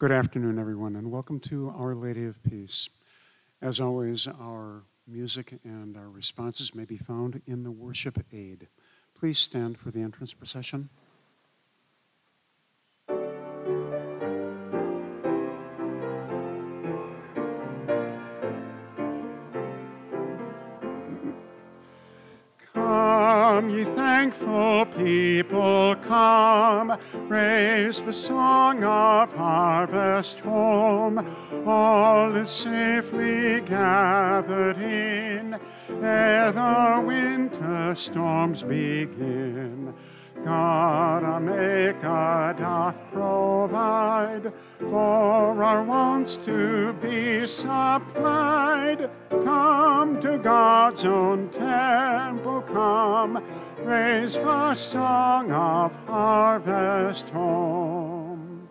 Good afternoon, everyone, and welcome to Our Lady of Peace. As always, our music and our responses may be found in the worship aid. Please stand for the entrance procession. Come, ye thankful people, come, raise the song of harvest home. All is safely gathered in, ere the winter storms begin. God our Maker doth provide for our wants to be supplied. Come to God's own temple, come, raise the song of harvest home.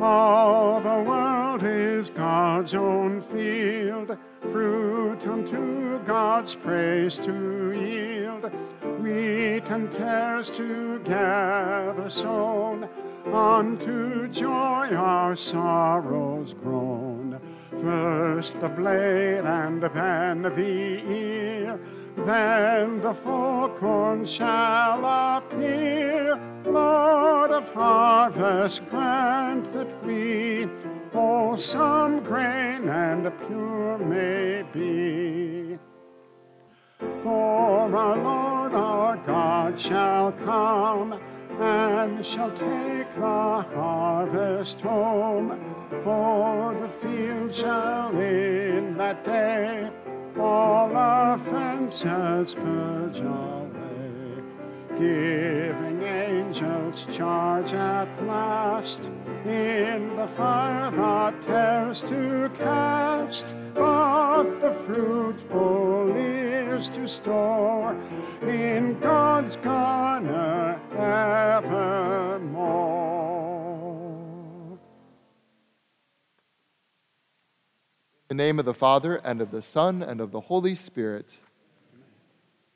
All the world is God's own field, fruit unto God's praise to yield wheat and tares together sown, unto joy our sorrows grown. First the blade and then the ear, then the full corn shall appear. Lord of harvest, grant that we wholesome grain and pure may be. For our Lord our God shall come and shall take the harvest home. For the field shall in that day all offenses purge away, giving angels charge at last in the fire the tares to cast, but the fruitful ears to store in God's garner evermore. The name of the Father, and of the Son, and of the Holy Spirit,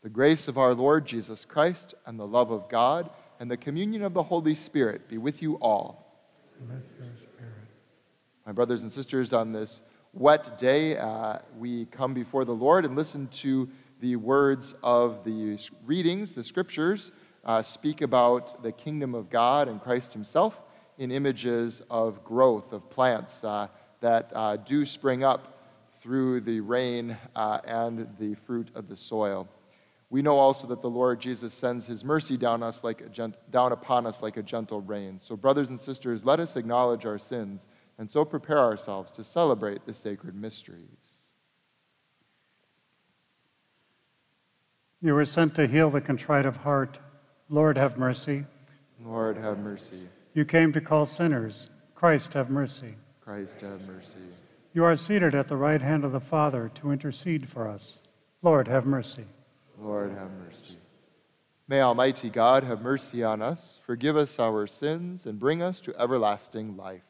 the grace of our Lord Jesus Christ, and the love of God, and the communion of the Holy Spirit be with you all. My brothers and sisters, on this wet day, uh, we come before the Lord and listen to the words of the readings, the scriptures, uh, speak about the kingdom of God and Christ Himself in images of growth of plants uh, that uh, do spring up through the rain uh, and the fruit of the soil. We know also that the Lord Jesus sends his mercy down, us like a gent- down upon us like a gentle rain. So, brothers and sisters, let us acknowledge our sins and so prepare ourselves to celebrate the sacred mysteries. You were sent to heal the contrite of heart. Lord, have mercy. Lord, have mercy. You came to call sinners. Christ, have mercy. Christ, have mercy. You are seated at the right hand of the Father to intercede for us. Lord, have mercy. Lord, have mercy. May Almighty God have mercy on us, forgive us our sins, and bring us to everlasting life.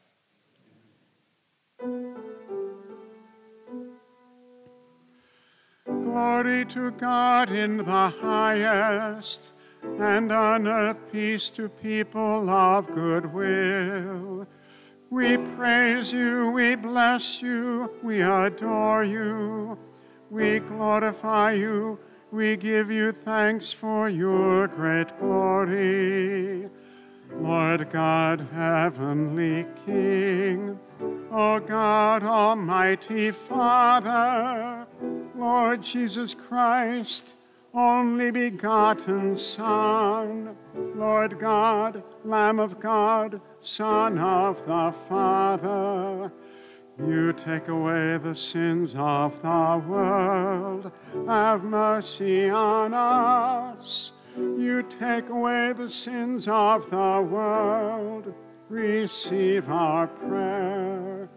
Glory to God in the highest, and on earth peace to people of good will. We praise you, we bless you, we adore you, we glorify you, we give you thanks for your great glory. Lord God, heavenly King, O God, Almighty Father, Lord Jesus Christ, only begotten Son, Lord God, Lamb of God, Son of the Father, you take away the sins of the world. Have mercy on us. You take away the sins of the world. Receive our prayer.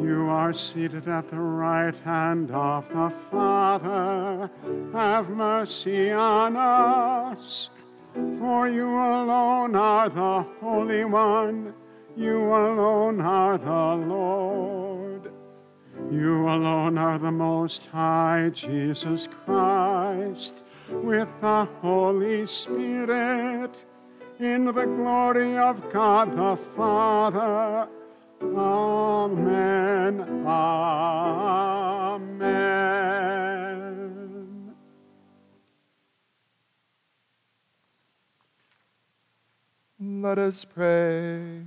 You are seated at the right hand of the Father. Have mercy on us. For you alone are the Holy One. You alone are the Lord. You alone are the Most High, Jesus Christ, with the Holy Spirit, in the glory of God the Father. Amen. Amen. Let us pray.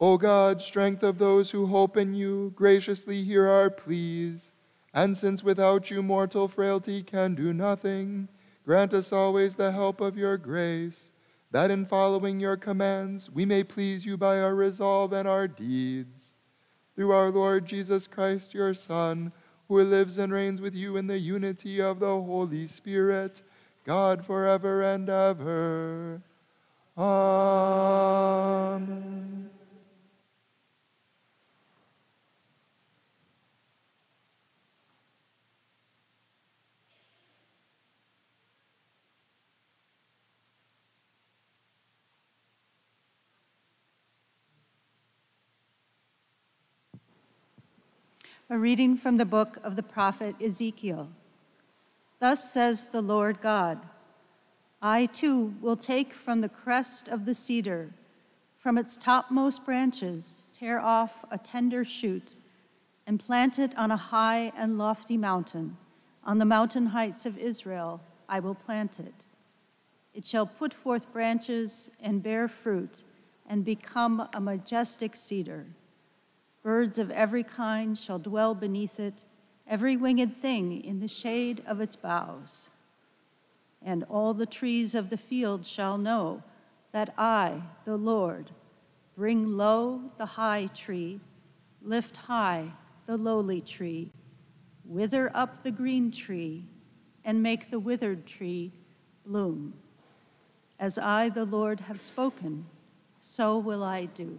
O God, strength of those who hope in you, graciously hear our pleas. And since without you mortal frailty can do nothing, grant us always the help of your grace, that in following your commands we may please you by our resolve and our deeds. Through our Lord Jesus Christ, your Son, who lives and reigns with you in the unity of the Holy Spirit, God forever and ever. Amen. A reading from the book of the prophet Ezekiel. Thus says the Lord God I too will take from the crest of the cedar, from its topmost branches, tear off a tender shoot, and plant it on a high and lofty mountain. On the mountain heights of Israel, I will plant it. It shall put forth branches and bear fruit, and become a majestic cedar. Birds of every kind shall dwell beneath it, every winged thing in the shade of its boughs. And all the trees of the field shall know that I, the Lord, bring low the high tree, lift high the lowly tree, wither up the green tree, and make the withered tree bloom. As I, the Lord, have spoken, so will I do.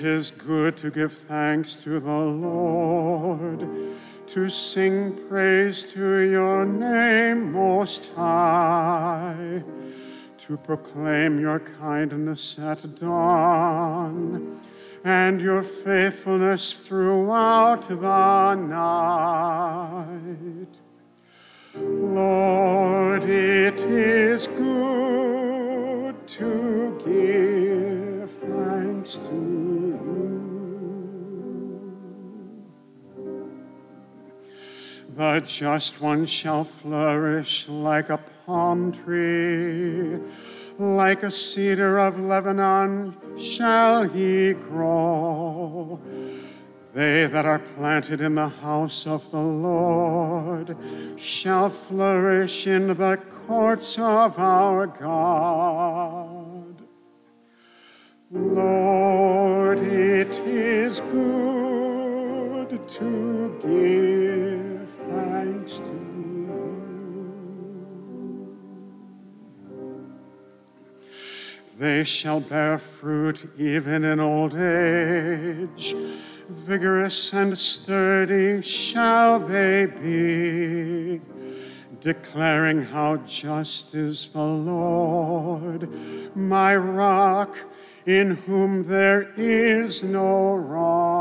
It is good to give thanks to the Lord to sing praise to your name, Most High, to proclaim your kindness at dawn and your faithfulness throughout the night. Lord, it is The just one shall flourish like a palm tree, like a cedar of Lebanon shall he grow. They that are planted in the house of the Lord shall flourish in the courts of our God. Lord, They shall bear fruit even in old age. Vigorous and sturdy shall they be, declaring how just is the Lord, my rock, in whom there is no wrong.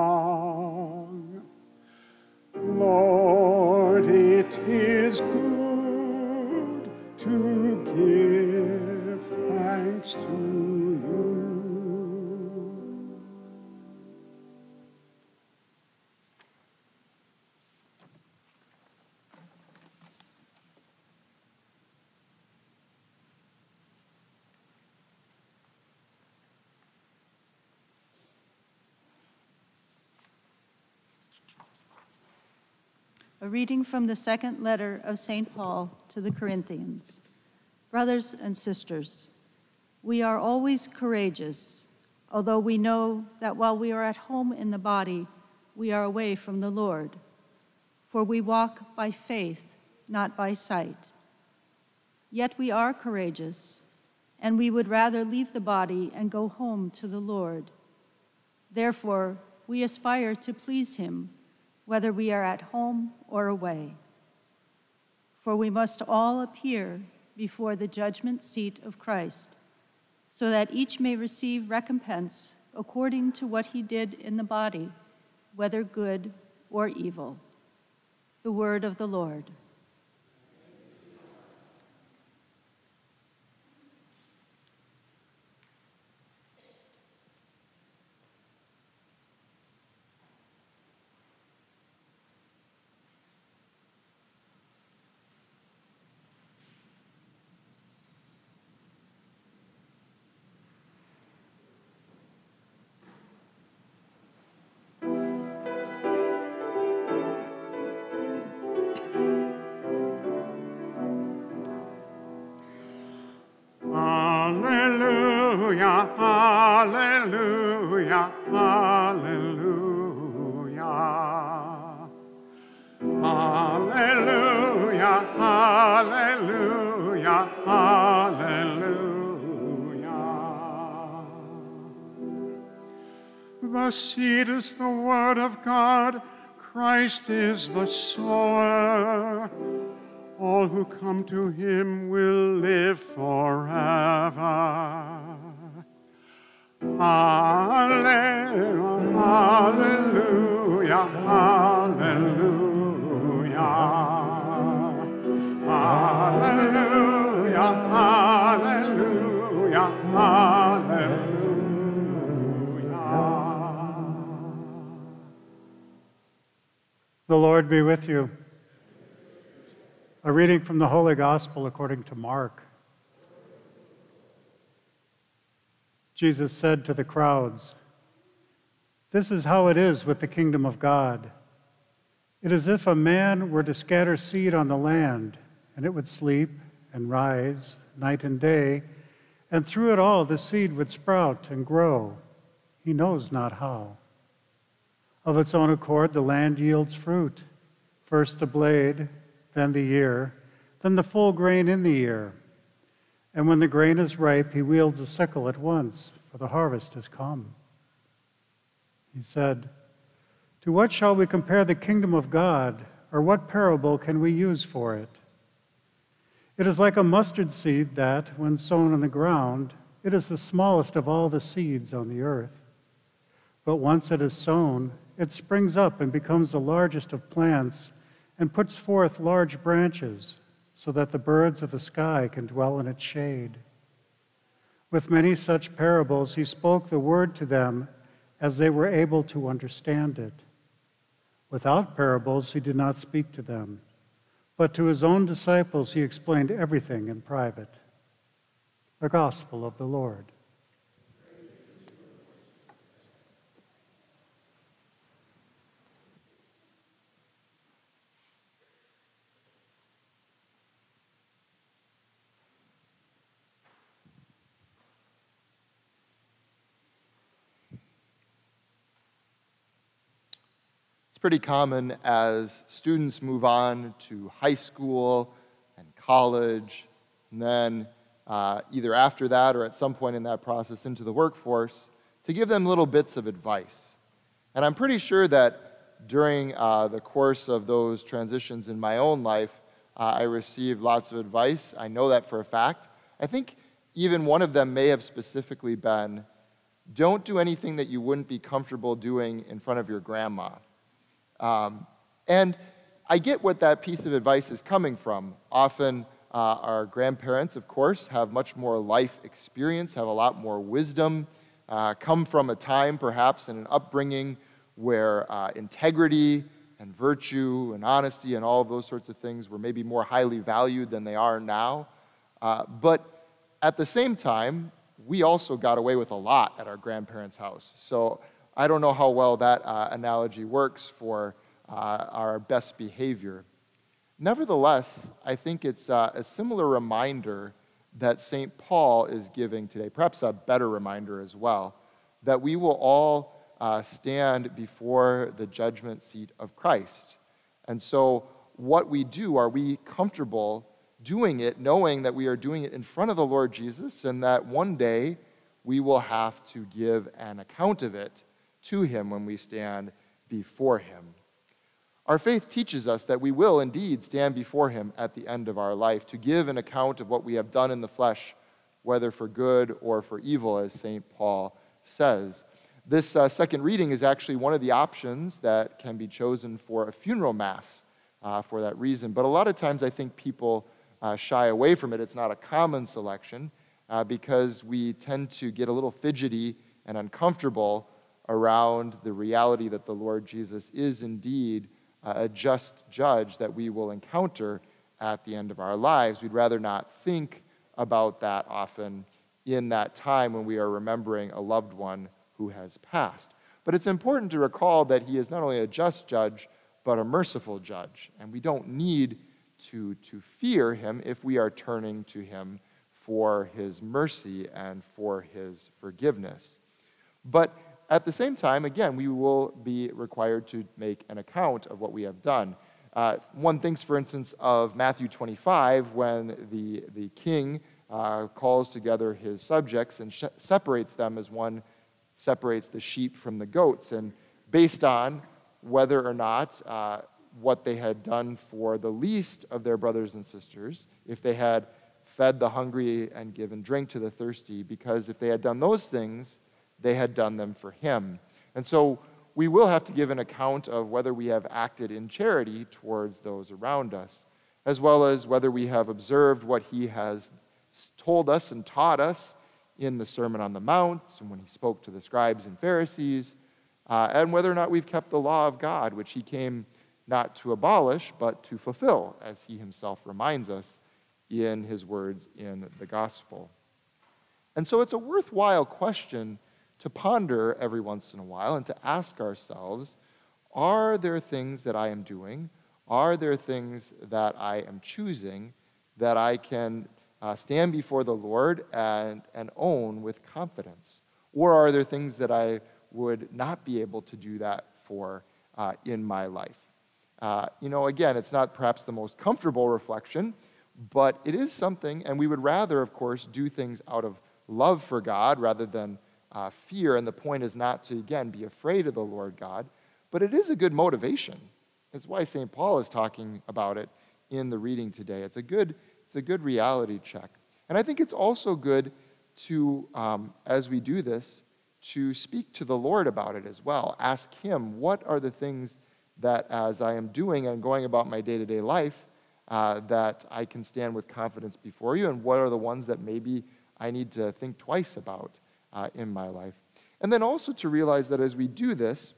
Reading from the second letter of St. Paul to the Corinthians. Brothers and sisters, we are always courageous, although we know that while we are at home in the body, we are away from the Lord. For we walk by faith, not by sight. Yet we are courageous, and we would rather leave the body and go home to the Lord. Therefore, we aspire to please him, whether we are at home or away. For we must all appear before the judgment seat of Christ, so that each may receive recompense according to what he did in the body, whether good or evil. The word of the Lord. The seed is the word of God, Christ is the sower. All who come to him will live forever. Hallelujah, hallelujah, hallelujah. Hallelujah, hallelujah, hallelujah. The Lord be with you. A reading from the Holy Gospel according to Mark. Jesus said to the crowds, This is how it is with the kingdom of God. It is if a man were to scatter seed on the land, and it would sleep and rise night and day, and through it all the seed would sprout and grow. He knows not how. Of its own accord, the land yields fruit first the blade, then the ear, then the full grain in the ear. And when the grain is ripe, he wields a sickle at once, for the harvest has come. He said, To what shall we compare the kingdom of God, or what parable can we use for it? It is like a mustard seed that, when sown on the ground, it is the smallest of all the seeds on the earth. But once it is sown, it springs up and becomes the largest of plants and puts forth large branches so that the birds of the sky can dwell in its shade. With many such parables, he spoke the word to them as they were able to understand it. Without parables, he did not speak to them, but to his own disciples, he explained everything in private. The Gospel of the Lord. Pretty common as students move on to high school and college, and then uh, either after that or at some point in that process into the workforce, to give them little bits of advice. And I'm pretty sure that during uh, the course of those transitions in my own life, uh, I received lots of advice. I know that for a fact. I think even one of them may have specifically been don't do anything that you wouldn't be comfortable doing in front of your grandma. Um, and I get what that piece of advice is coming from. Often, uh, our grandparents, of course, have much more life experience, have a lot more wisdom, uh, come from a time, perhaps, in an upbringing where uh, integrity and virtue and honesty and all of those sorts of things were maybe more highly valued than they are now. Uh, but at the same time, we also got away with a lot at our grandparents' house. So I don't know how well that uh, analogy works for uh, our best behavior. Nevertheless, I think it's uh, a similar reminder that St. Paul is giving today, perhaps a better reminder as well, that we will all uh, stand before the judgment seat of Christ. And so, what we do, are we comfortable doing it, knowing that we are doing it in front of the Lord Jesus and that one day we will have to give an account of it to Him when we stand before Him? Our faith teaches us that we will indeed stand before Him at the end of our life to give an account of what we have done in the flesh, whether for good or for evil, as St. Paul says. This uh, second reading is actually one of the options that can be chosen for a funeral mass uh, for that reason. But a lot of times I think people uh, shy away from it. It's not a common selection uh, because we tend to get a little fidgety and uncomfortable around the reality that the Lord Jesus is indeed uh, a just judge that we will encounter at the end of our lives. We'd rather not think about that often in that time when we are remembering a loved one who has passed. But it's important to recall that he is not only a just judge, but a merciful judge. And we don't need to, to fear him if we are turning to him for his mercy and for his forgiveness. But at the same time, again, we will be required to make an account of what we have done. Uh, one thinks, for instance, of Matthew 25 when the, the king uh, calls together his subjects and separates them as one separates the sheep from the goats. And based on whether or not uh, what they had done for the least of their brothers and sisters, if they had fed the hungry and given drink to the thirsty, because if they had done those things, they had done them for him. And so we will have to give an account of whether we have acted in charity towards those around us, as well as whether we have observed what he has told us and taught us in the Sermon on the Mount and when he spoke to the scribes and Pharisees, uh, and whether or not we've kept the law of God, which he came not to abolish, but to fulfill, as he himself reminds us in his words in the gospel. And so it's a worthwhile question to ponder every once in a while and to ask ourselves are there things that I am doing? Are there things that I am choosing that I can uh, stand before the Lord and, and own with confidence? Or are there things that I would not be able to do that for uh, in my life? Uh, you know, again, it's not perhaps the most comfortable reflection, but it is something, and we would rather, of course, do things out of love for God rather than uh, fear. And the point is not to, again, be afraid of the Lord God, but it is a good motivation. That's why St. Paul is talking about it in the reading today. It's a good, it's a good reality check. And I think it's also good to, um, as we do this, to speak to the Lord about it as well. Ask Him, what are the things that as I am doing and going about my day to day life, uh, that I can stand with confidence before you, and what are the ones that maybe I need to think twice about? Uh, in my life. And then also to realize that as we do this,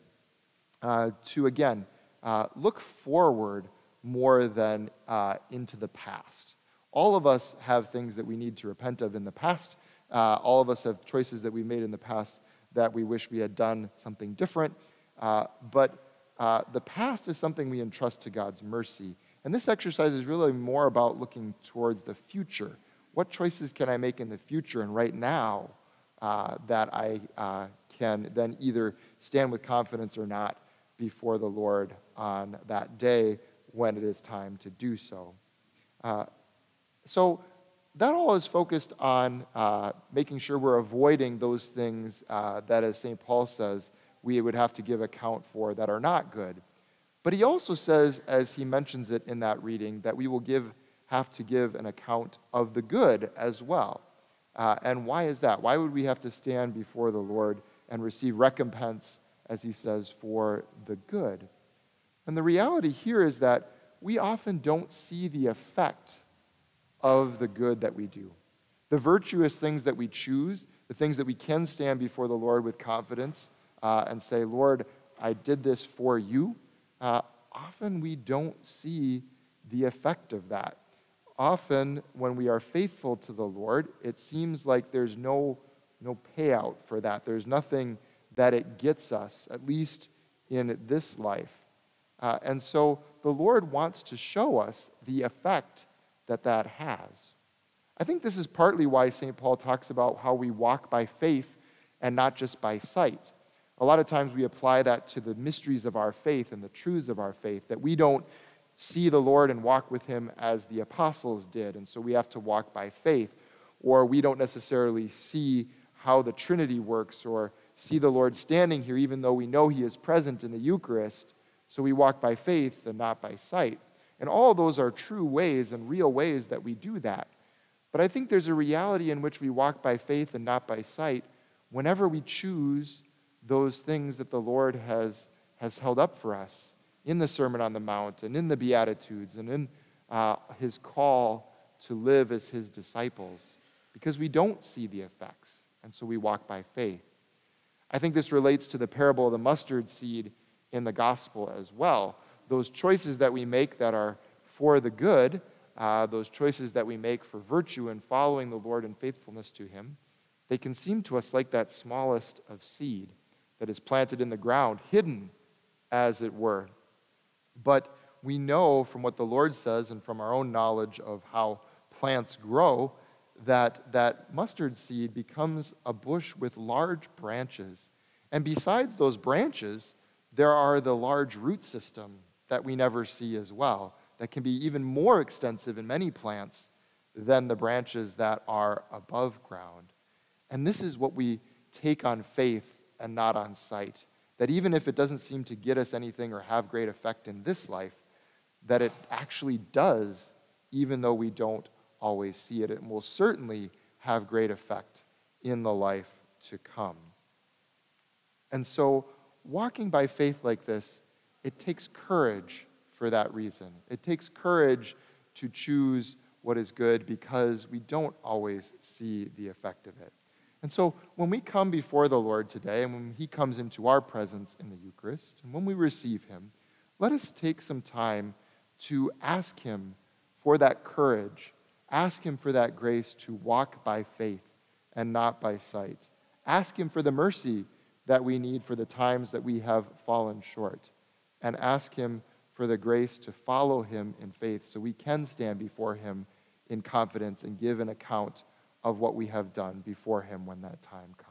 uh, to again uh, look forward more than uh, into the past. All of us have things that we need to repent of in the past. Uh, all of us have choices that we made in the past that we wish we had done something different. But the past is something we entrust to God's mercy. And this exercise is really more about looking towards the future. What choices can I make in the future and right now uh, that I uh, can then either stand with confidence or not before the Lord on that day when it is time to do so. Uh, so that all is focused on uh, making sure we're avoiding those things uh, that, as St. Paul says, we would have to give account for that are not good. But he also says, as he mentions it in that reading, that we will give, have to give an account of the good as well. Uh, and why is that? Why would we have to stand before the Lord and receive recompense, as he says, for the good? And the reality here is that we often don't see the effect of the good that we do. The virtuous things that we choose, the things that we can stand before the Lord with confidence uh, and say, Lord, I did this for you, uh, often we don't see the effect of that often when we are faithful to the Lord, it seems like there's no, no payout for that. There's nothing that it gets us, at least in this life. Uh, and so the Lord wants to show us the effect that that has. I think this is partly why St. Paul talks about how we walk by faith and not just by sight. A lot of times we apply that to the mysteries of our faith and the truths of our faith, that we don't see the Lord and walk with him as the apostles did, and so we have to walk by faith. Or we don't necessarily see how the Trinity works or see the Lord standing here, even though we know he is present in the Eucharist. So we walk by faith and not by sight. And all those are true ways and real ways that we do that. But I think there's a reality in which we walk by faith and not by sight whenever we choose those things that the Lord has, has held up for us in the Sermon on the Mount and in the Beatitudes and in uh, his call to live as his disciples because we don't see the effects, and so we walk by faith. I think this relates to the parable of the mustard seed in the gospel as well. Those choices that we make that are for the good, uh, those choices that we make for virtue and following the Lord in faithfulness to him, they can seem to us like that smallest of seed that is planted in the ground, hidden, as it were. But we know from what the Lord says and from our own knowledge of how plants grow that that mustard seed becomes a bush with large branches. And besides those branches, there are the large root system that we never see as well, that can be even more extensive in many plants than the branches that are above ground. And this is what we take on faith and not on sight that even if it doesn't seem to get us anything or have great effect in this life, that it actually does, even though we don't always see it. It will certainly have great effect in the life to come. And so, walking by faith like this, it takes courage for that reason. It takes courage to choose what is good because we don't always see the effect of it. And so when we come before the Lord today, and when He comes into our presence in the Eucharist, and when we receive Him, let us take some time to ask Him for that courage, ask Him for that grace to walk by faith and not by sight. Ask Him for the mercy that we need for the times that we have fallen short, and ask Him for the grace to follow Him in faith so we can stand before Him in confidence and give an account of what we have done before Him when that time comes.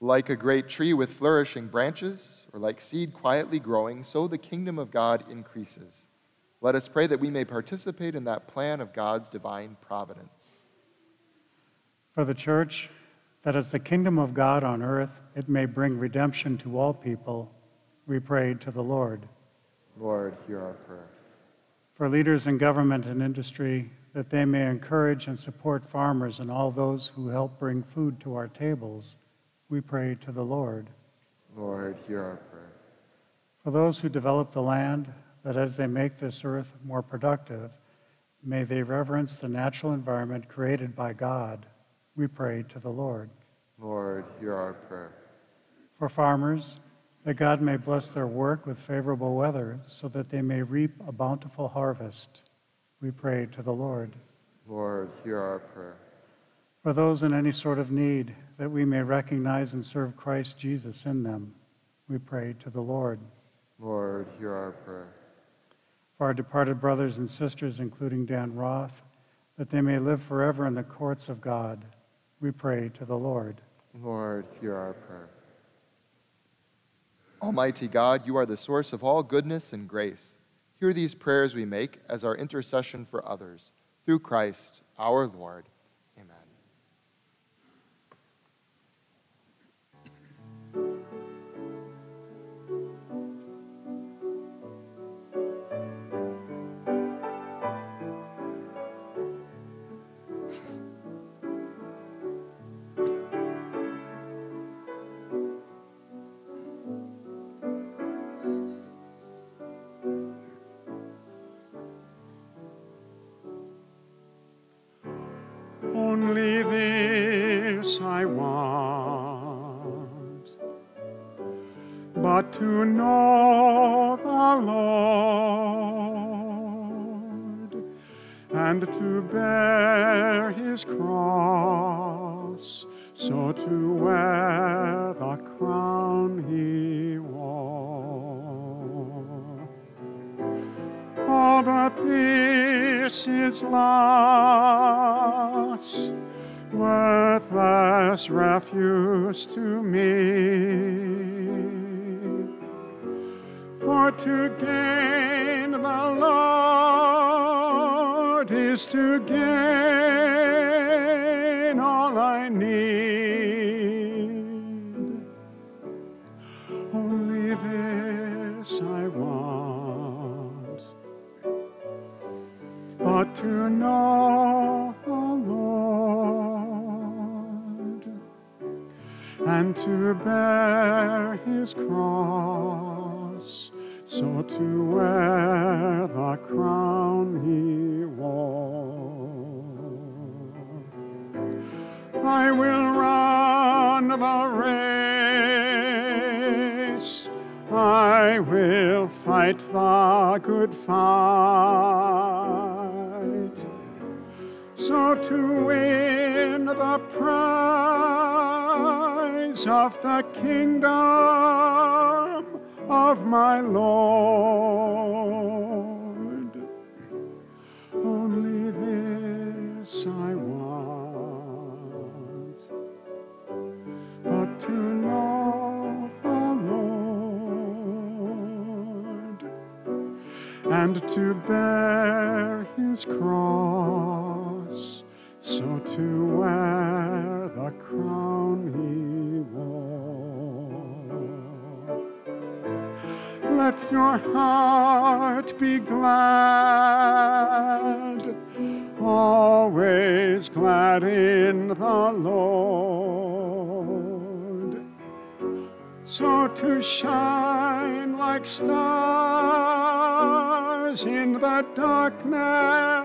Like a great tree with flourishing branches, or like seed quietly growing, so the kingdom of God increases. Let us pray that we may participate in that plan of God's divine providence. For the church, that as the kingdom of God on earth, it may bring redemption to all people, we pray to the Lord. Lord, hear our prayer. For leaders in government and industry, that they may encourage and support farmers and all those who help bring food to our tables, we pray to the Lord. Lord, hear our prayer. For those who develop the land, that as they make this earth more productive, may they reverence the natural environment created by God, we pray to the Lord. Lord, hear our prayer. For farmers, that God may bless their work with favorable weather so that they may reap a bountiful harvest, we pray to the Lord. Lord, hear our prayer. For those in any sort of need, that we may recognize and serve Christ Jesus in them, we pray to the Lord. Lord, hear our prayer. For our departed brothers and sisters, including Dan Roth, that they may live forever in the courts of God, we pray to the Lord. Lord, hear our prayer. Almighty God, you are the source of all goodness and grace. Hear these prayers we make as our intercession for others. Through Christ our Lord. To know the Lord and to bear his cross, so to wear the crown he wore. Oh, but this is loss, worthless refuse to me. For to gain the Lord is to gain all I need. Only this I want, but to know the Lord and to bear his cross, to wear the crown he wore. I will run the race. I will fight the good fight. So to win the prize of the kingdom of my Lord. Only this I want, but to know the Lord and to bear his cross, so to wear the crown Let your heart be glad, always glad in the Lord. So to shine like stars in the darkness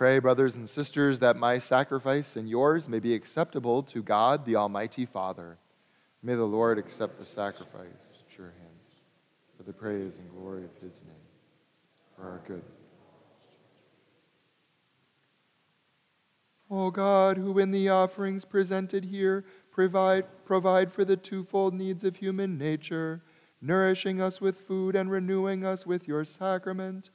Pray, brothers and sisters, that my sacrifice and yours may be acceptable to God, the Almighty Father. May the Lord accept the sacrifice at your hands for the praise and glory of his name, for our good. O God, who in the offerings presented here provide, provide for the twofold needs of human nature, nourishing us with food and renewing us with your sacrament,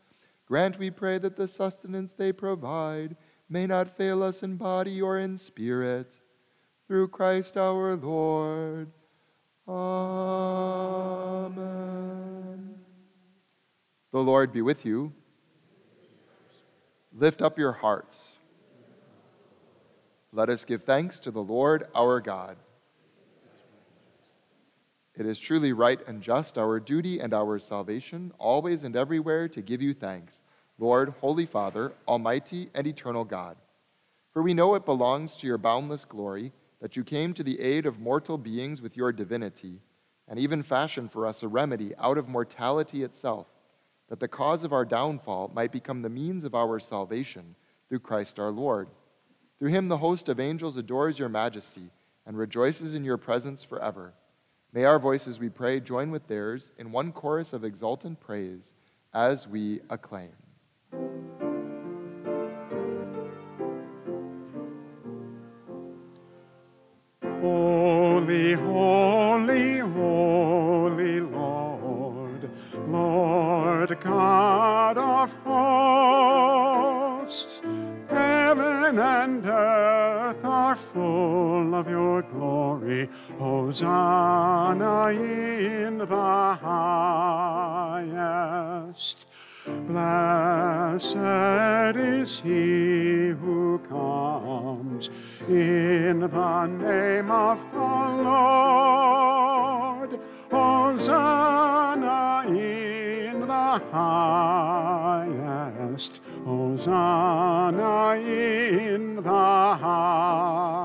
grant, we pray, that the sustenance they provide may not fail us in body or in spirit. Through Christ our Lord. Amen. The Lord be with you. Lift up your hearts. Let us give thanks to the Lord our God. It is truly right and just, our duty and our salvation, always and everywhere to give you thanks, Lord, Holy Father, Almighty and eternal God. For we know it belongs to your boundless glory that you came to the aid of mortal beings with your divinity, and even fashioned for us a remedy out of mortality itself, that the cause of our downfall might become the means of our salvation through Christ our Lord. Through him, the host of angels adores your majesty and rejoices in your presence forever. May our voices, we pray, join with theirs in one chorus of exultant praise as we acclaim. Holy, holy, holy Lord, Lord God of hosts, heaven and earth are full of your glory. Hosanna in the highest. Blessed is he who comes in the name of the Lord. Hosanna in the highest. Hosanna in the highest.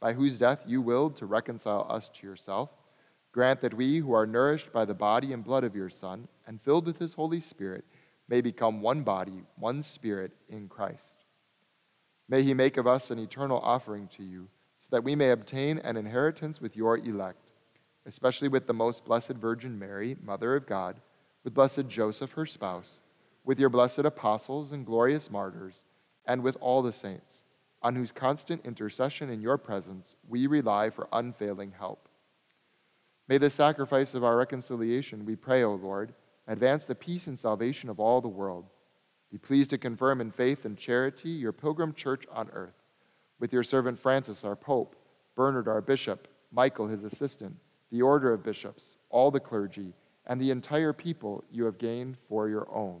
by whose death you willed to reconcile us to yourself, grant that we who are nourished by the body and blood of your Son and filled with his Holy Spirit may become one body, one spirit in Christ. May he make of us an eternal offering to you, so that we may obtain an inheritance with your elect, especially with the most blessed Virgin Mary, Mother of God, with blessed Joseph, her spouse, with your blessed apostles and glorious martyrs, and with all the saints, on whose constant intercession in your presence we rely for unfailing help. May the sacrifice of our reconciliation, we pray, O Lord, advance the peace and salvation of all the world. Be pleased to confirm in faith and charity your pilgrim church on earth, with your servant Francis, our Pope, Bernard, our Bishop, Michael, his assistant, the order of bishops, all the clergy, and the entire people you have gained for your own.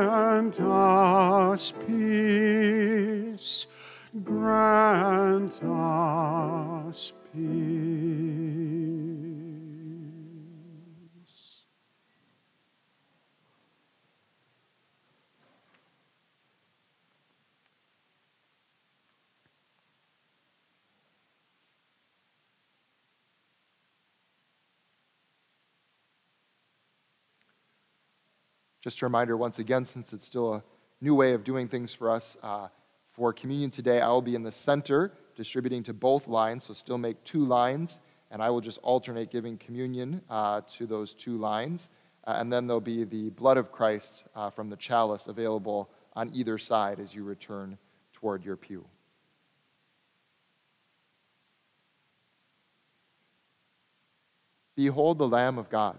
Grant us peace. grant us peace. Just a reminder once again, since it's still a new way of doing things for us, uh, for communion today, I will be in the center distributing to both lines, so still make two lines, and I will just alternate giving communion uh, to those two lines. Uh, and then there'll be the blood of Christ uh, from the chalice available on either side as you return toward your pew. Behold the Lamb of God.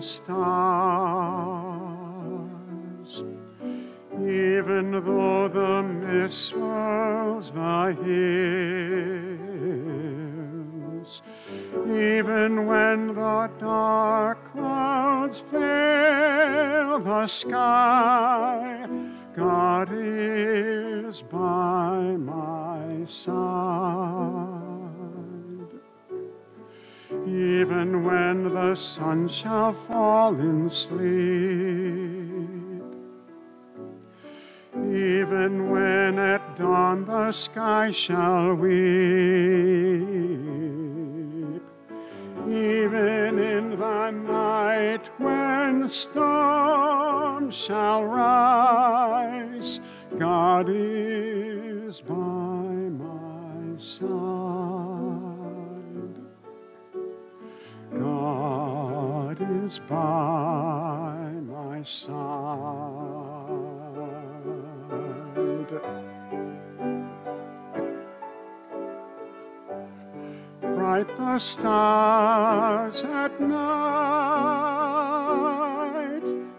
stars, even though the mist swirls the hills, even when the dark clouds veil the sky, God is by my side even when the sun shall fall in sleep, even when at dawn the sky shall weep, even in the night when storm shall rise, God is by my side. God is by my side. Bright the stars at night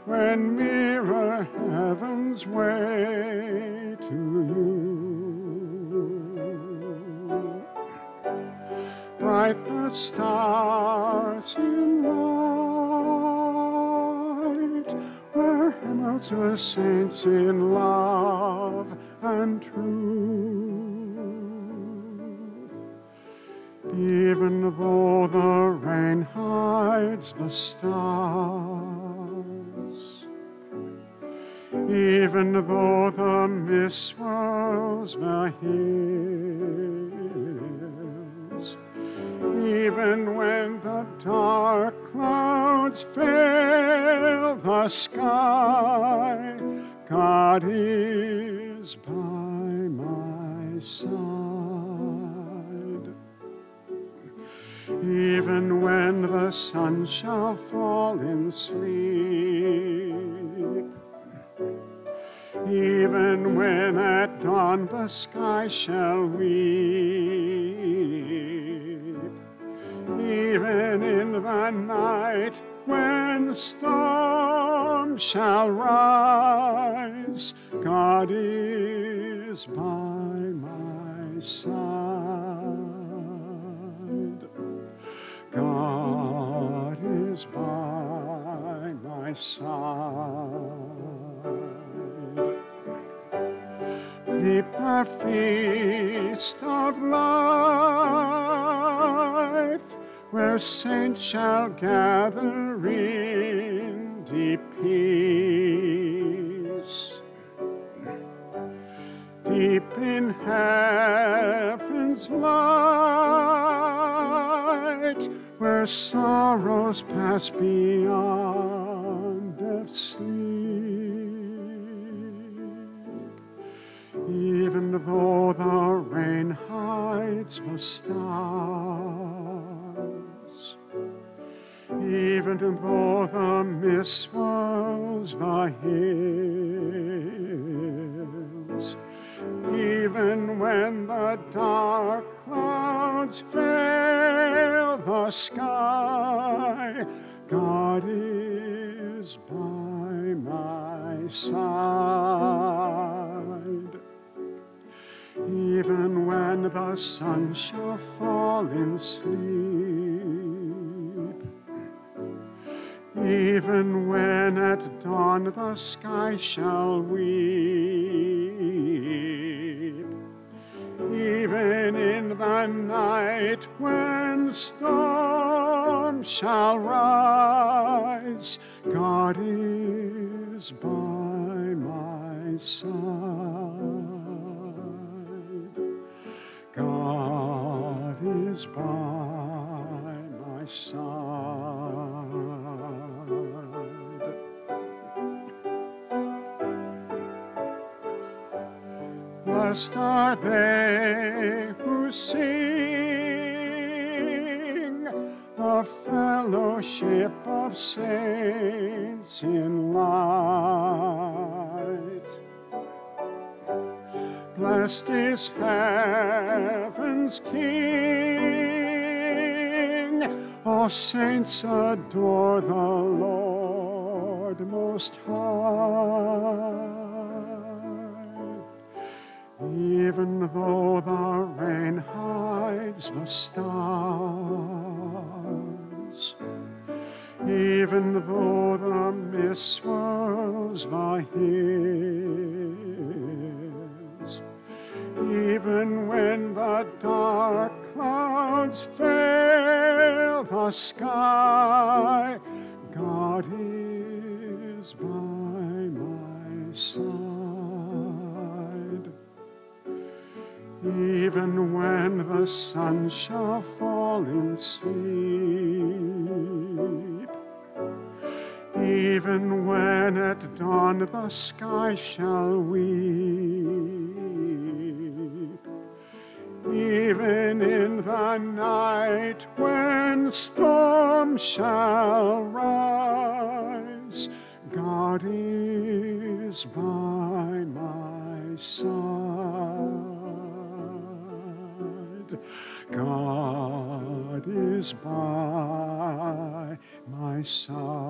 when mirror heaven's way to you. Bright the stars in white, where melts the saints in love and truth. Even though the rain hides the stars, even though the mist swirls the hills, even when the dark clouds fill the sky, God is by my side. Even when the sun shall fall in sleep, even when at dawn the sky shall weep, even in the night when storm shall rise, God is by my side. God is by my side. The feast of life, where saints shall gather in deep peace. Deep in heaven's light, where sorrows pass beyond death's sleep even though the rain hides the stars, even though the mist swirls the hills, even when the dark clouds veil the sky, God is by my side. Even when the sun shall fall in sleep, even when at dawn the sky shall weep, even in the night when storm shall rise, Blessed are they who sing the fellowship of saints in light. Blessed is heaven's King. All saints adore the Lord most high. Stars, even though the mist swirls the hills, even when the dark clouds veil the sky, Even when the sun shall fall in sleep, even when at dawn the sky shall weep, even in the night when storm shall rise, God is by is by my side.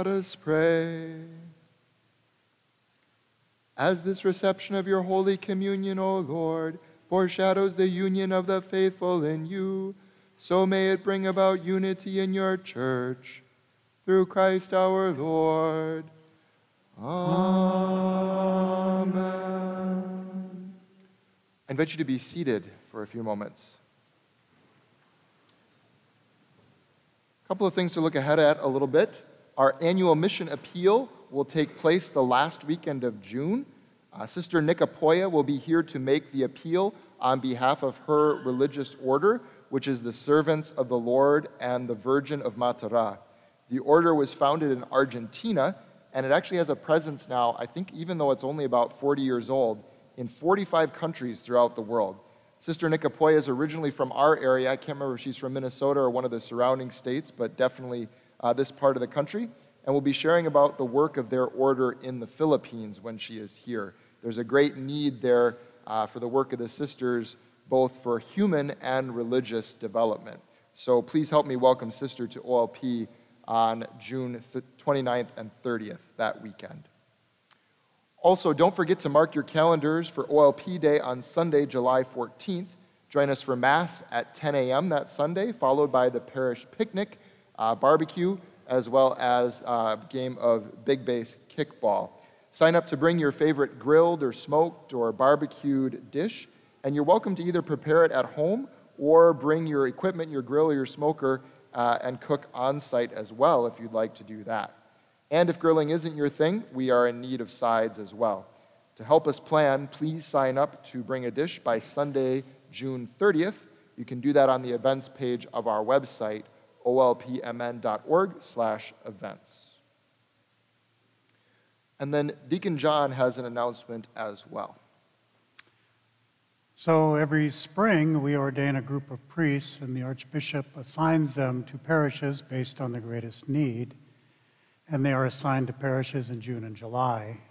Let us pray. As this reception of your Holy Communion, O Lord, foreshadows the union of the faithful in you, so may it bring about unity in your church. Through Christ our Lord. Amen. I invite you to be seated for a few moments. A couple of things to look ahead at a little bit. Our annual mission appeal will take place the last weekend of June. Uh, Sister Nicopoya will be here to make the appeal on behalf of her religious order, which is the Servants of the Lord and the Virgin of Matara. The order was founded in Argentina, and it actually has a presence now, I think, even though it's only about 40 years old, in 45 countries throughout the world. Sister Nicopoya is originally from our area. I can't remember if she's from Minnesota or one of the surrounding states, but definitely uh, this part of the country. And we'll be sharing about the work of their order in the Philippines when she is here. There's a great need there uh, for the work of the sisters, both for human and religious development. So please help me welcome Sister to OLP on June 29th and 30th that weekend. Also, don't forget to mark your calendars for OLP Day on Sunday, July 14th. Join us for Mass at 10 a.m. that Sunday, followed by the parish picnic, uh, barbecue, as well as a game of big base kickball. Sign up to bring your favorite grilled or smoked or barbecued dish, and you're welcome to either prepare it at home or bring your equipment, your grill or your smoker, uh, and cook on site as well if you'd like to do that. And if grilling isn't your thing, we are in need of sides as well. To help us plan, please sign up to bring a dish by Sunday, June 30th. You can do that on the events page of our website, olpmn.org/events. And then Deacon John has an announcement as well. So every spring, we ordain a group of priests, and the Archbishop assigns them to parishes based on the greatest need. And they are assigned to parishes in June and July.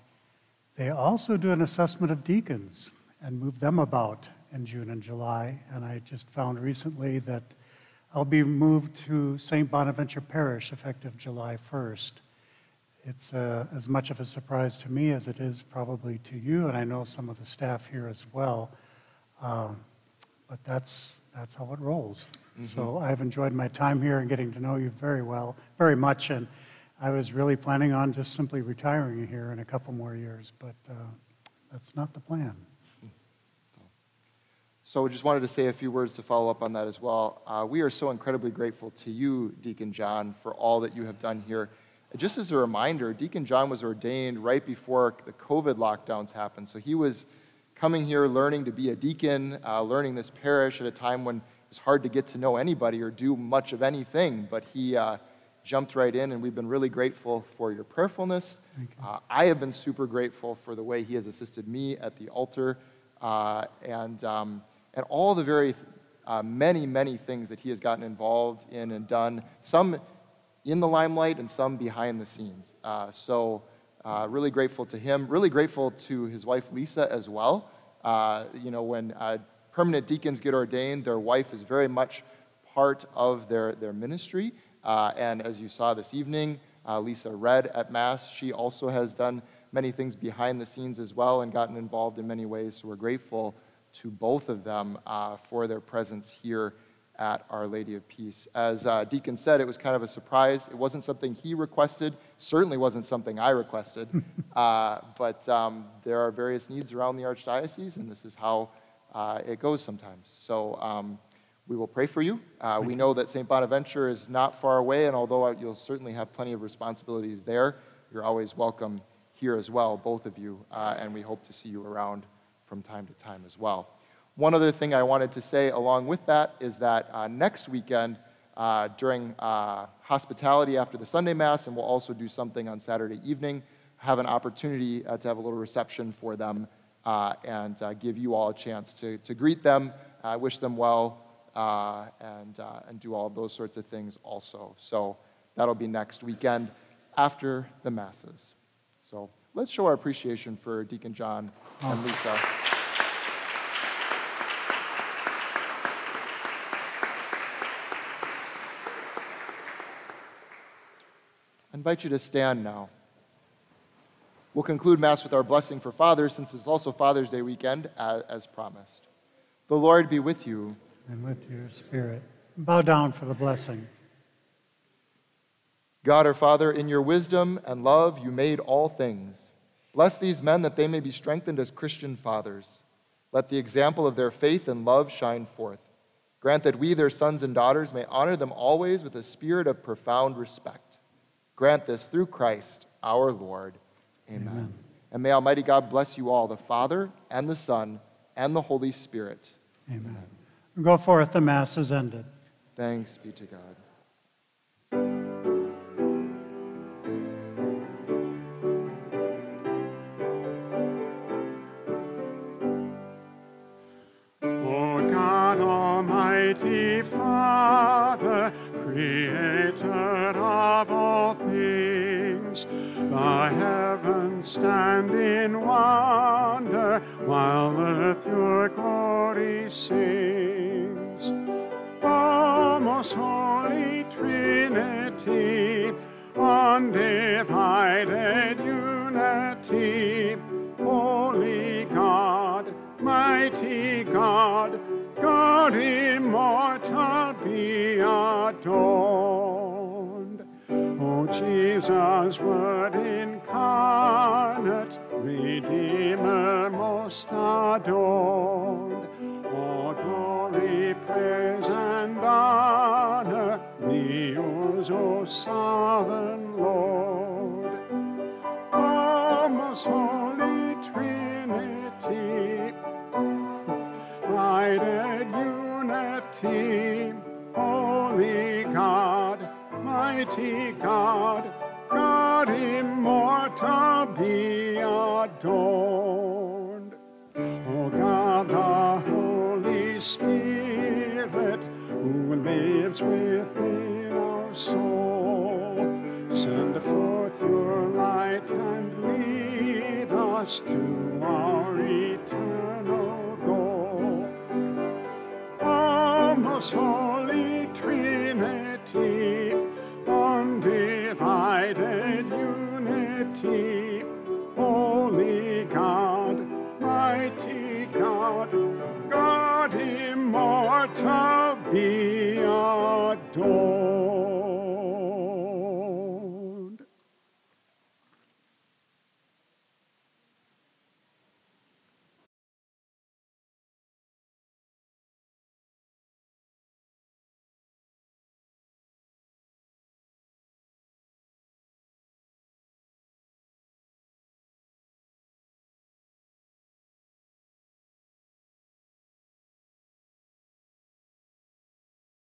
They also do an assessment of deacons and move them about in June and July. And I just found recently that I'll be moved to St. Bonaventure Parish effective July 1st. It's uh, as much of a surprise to me as it is probably to you, and I know some of the staff here as well. Um, but that's, that's how it rolls. Mm-hmm. So I've enjoyed my time here and getting to know you very well, very much. And I was really planning on just simply retiring here in a couple more years, but uh, that's not the plan. So I just wanted to say a few words to follow up on that as well. Uh, we are so incredibly grateful to you, Deacon John, for all that you have done here. Just as a reminder, Deacon John was ordained right before the COVID lockdowns happened. So he was coming here, learning to be a deacon, uh, learning this parish at a time when it was hard to get to know anybody or do much of anything. But he uh, jumped right in, and we've been really grateful for your prayerfulness. Uh, I have been super grateful for the way he has assisted me at the altar uh, and, um, and all the very uh, many, many things that he has gotten involved in and done. Some in the limelight and some behind the scenes. Uh, so, uh, really grateful to him. Really grateful to his wife Lisa as well. Uh, you know, when uh, permanent deacons get ordained, their wife is very much part of their, their ministry. Uh, and as you saw this evening, Lisa read at Mass. She also has done many things behind the scenes as well and gotten involved in many ways. So, we're grateful to both of them for their presence here at Our Lady of Peace. As uh, Deacon said, it was kind of a surprise. It wasn't something he requested, certainly wasn't something I requested. uh, but um, there are various needs around the Archdiocese, and this is how uh, it goes sometimes. So um, we will pray for you. Uh, we know that St. Bonaventure is not far away, and although you'll certainly have plenty of responsibilities there, you're always welcome here as well, both of you, uh, and we hope to see you around from time to time as well. One other thing I wanted to say along with that is that uh, next weekend, uh, during uh, hospitality after the Sunday Mass, and we'll also do something on Saturday evening, have an opportunity uh, to have a little reception for them uh, and uh, give you all a chance to, to greet them, wish them well, and, and do all those sorts of things also. So that'll be next weekend after the Masses. So let's show our appreciation for Deacon John and Lisa. And invite you to stand now. We'll conclude Mass with our blessing for fathers, since it's also Father's Day weekend, as, as promised. The Lord be with you. And with your spirit. Bow down for the blessing. God our Father, in your wisdom and love, you made all things. Bless these men that they may be strengthened as Christian fathers. Let the example of their faith and love shine forth. Grant that we, their sons and daughters, may honor them always with a spirit of profound respect. Grant this through Christ our Lord. Amen. Amen. And may Almighty God bless you all, the Father, and the Son, and the Holy Spirit. Amen. Go forth, the Mass is ended. Thanks be to God. Father, creator of all things, the heavens stand in wonder while earth your glory sings. O most holy Trinity, undivided unity, holy God, mighty God, God immortal be adorned. O Jesus, Word incarnate, Redeemer most adored, all glory, praise, and honor be yours, O sovereign Lord. O most holy Trinity, united unity, holy God, mighty God, God immortal be adorned. O God, the Holy Spirit, who lives within our soul, send forth your light and lead us to our eternal most holy Trinity, undivided unity, holy God, mighty God, God immortal be adored.